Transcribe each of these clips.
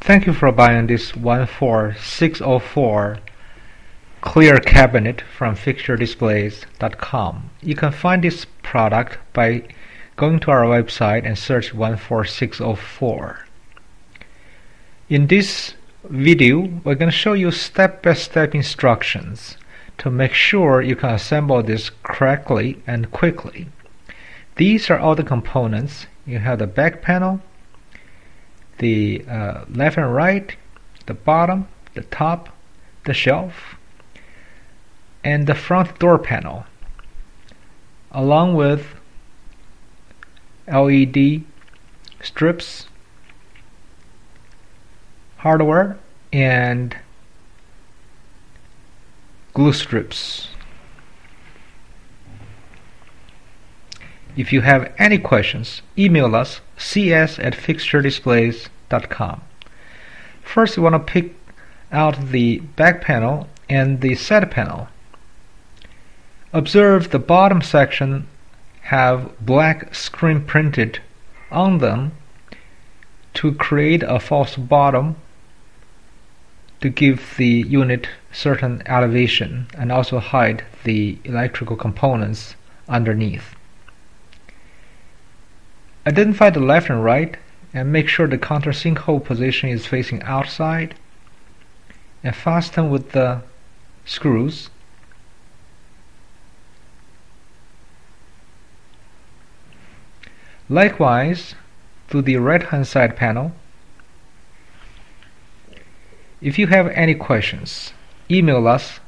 Thank you for buying this 14604 clear cabinet from fixturedisplays.com. You can find this product by going to our website and search 14604. In this video, we're going to show you step-by-step instructions to make sure you can assemble this correctly and quickly. These are all the components. You have the back panel, the uh, left and right, the bottom, the top, the shelf, and the front door panel, along with LED strips, hardware, and glue strips. If you have any questions, email us cs at fixturedisplays.com. First, we want to pick out the back panel and the side panel. Observe the bottom section have black screen printed on them to create a false bottom to give the unit certain elevation and also hide the electrical components underneath. Identify the left and right and make sure the countersink hole position is facing outside and fasten with the screws. Likewise, to the right hand side panel. If you have any questions, email us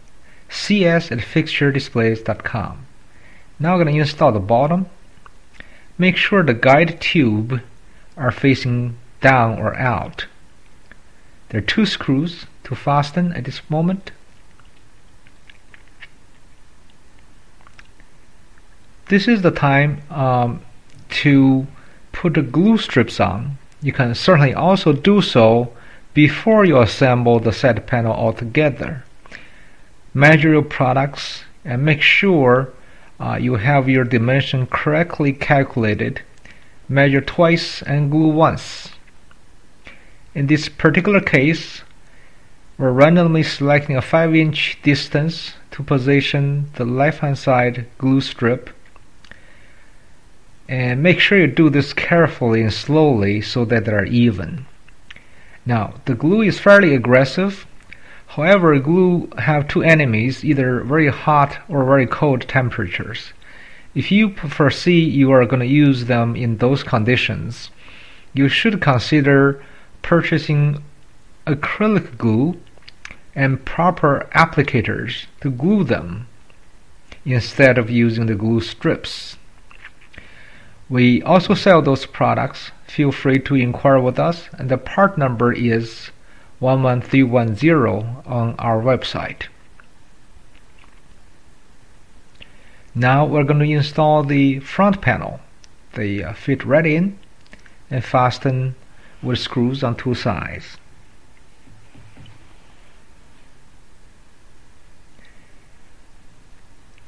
cs at fixturedisplays.com. Now we're going to install the bottom Make sure the guide tube are facing down or out. There are two screws to fasten at this moment. This is the time um, to put the glue strips on. You can certainly also do so before you assemble the set panel altogether. Measure your products and make sure uh, you have your dimension correctly calculated. Measure twice and glue once. In this particular case we're randomly selecting a 5 inch distance to position the left hand side glue strip. And make sure you do this carefully and slowly so that they are even. Now the glue is fairly aggressive However, glue have two enemies, either very hot or very cold temperatures. If you foresee you are going to use them in those conditions, you should consider purchasing acrylic glue and proper applicators to glue them instead of using the glue strips. We also sell those products. Feel free to inquire with us, and the part number is 11310 on our website. Now we're going to install the front panel. They uh, fit right in and fasten with screws on two sides.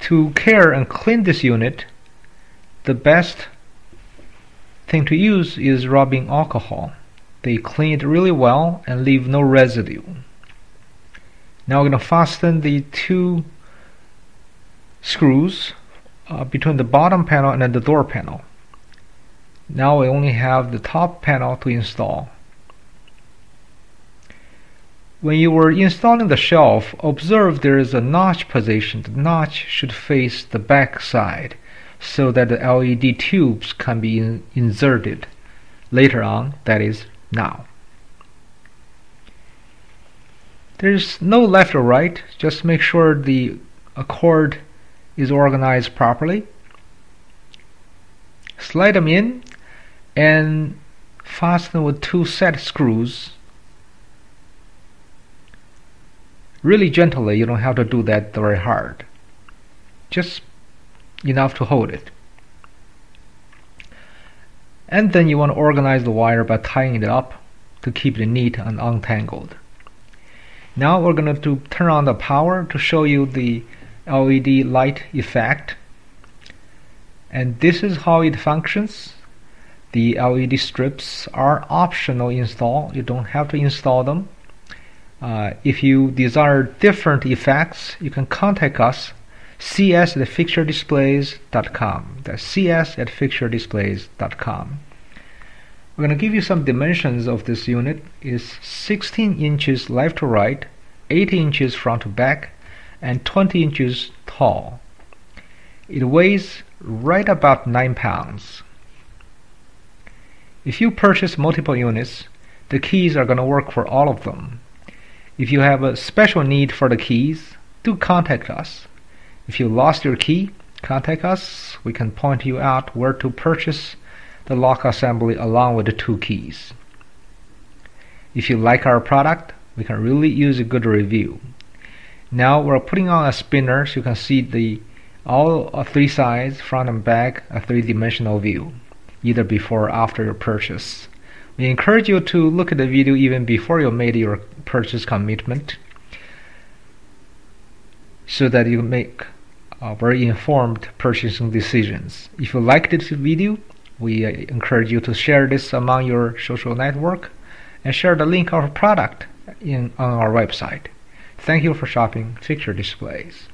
To care and clean this unit, the best thing to use is rubbing alcohol. They clean it really well and leave no residue. Now we're going to fasten the two screws uh, between the bottom panel and the door panel. Now we only have the top panel to install. When you were installing the shelf, observe there is a notch position. The notch should face the back side so that the LED tubes can be in inserted later on, that is now. There's no left or right, just make sure the cord is organized properly. Slide them in and fasten with two set screws. Really gently, you don't have to do that very hard. Just enough to hold it and then you want to organize the wire by tying it up to keep it neat and untangled. Now we're going to turn on the power to show you the LED light effect and this is how it functions. The LED strips are optional install. You don't have to install them. Uh, if you desire different effects, you can contact us cs at fixturedisplays.com. That's cs at fixturedisplays.com. We're going to give you some dimensions of this unit. It is 16 inches left to right, 8 inches front to back, and 20 inches tall. It weighs right about 9 pounds. If you purchase multiple units, the keys are going to work for all of them. If you have a special need for the keys, do contact us. If you lost your key, contact us. We can point you out where to purchase the lock assembly along with the two keys. If you like our product, we can really use a good review. Now we're putting on a spinner so you can see the all three sides, front and back, a three-dimensional view, either before or after your purchase. We encourage you to look at the video even before you made your purchase commitment so that you make uh, very informed purchasing decisions. If you like this video, we uh, encourage you to share this among your social network and share the link of our product in, on our website. Thank you for shopping Fixture Displays.